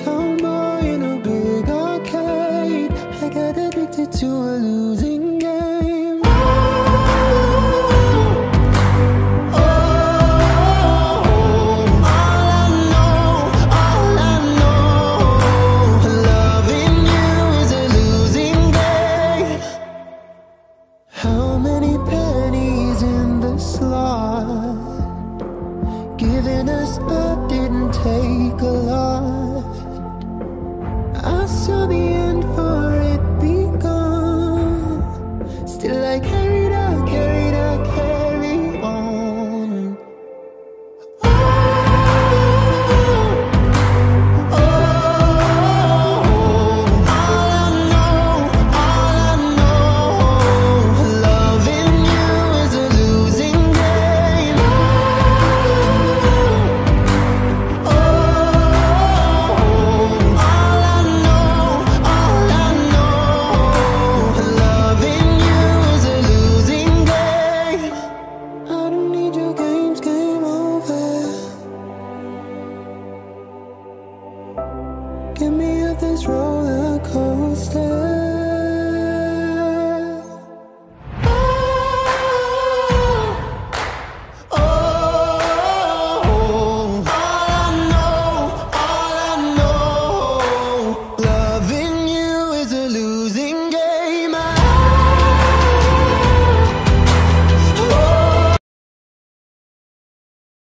In a big arcade. I got addicted to a losing game. Oh, all I know, all I know, loving you is a losing game. How many pennies in the slot? Giving us up didn't take a lot to the end for it. Still I carried out, carried of this roller coaster.